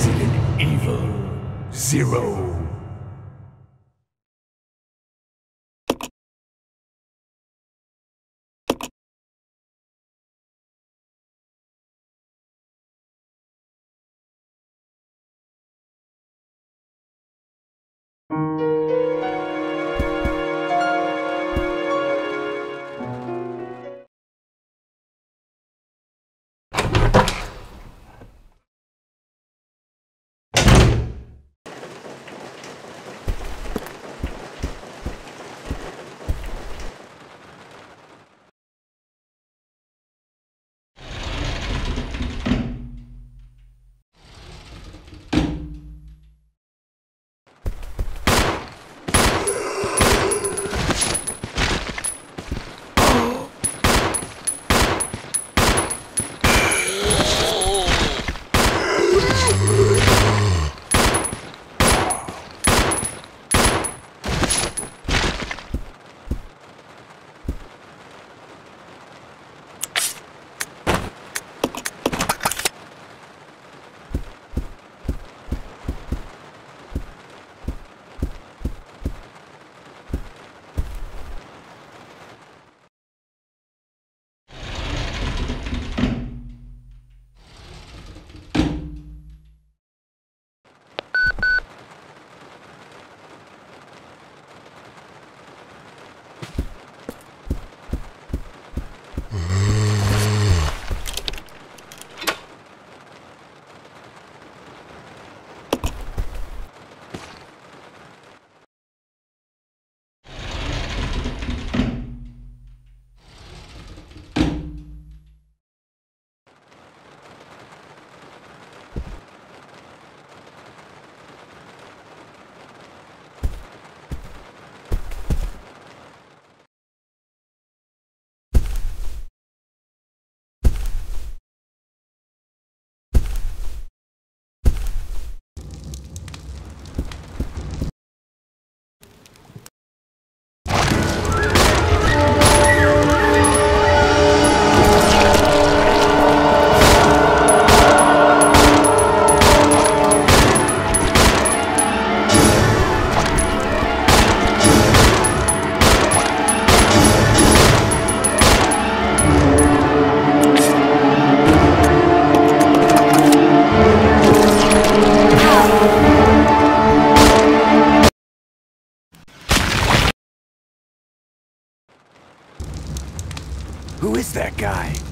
Resident Evil Zero. Who is that guy?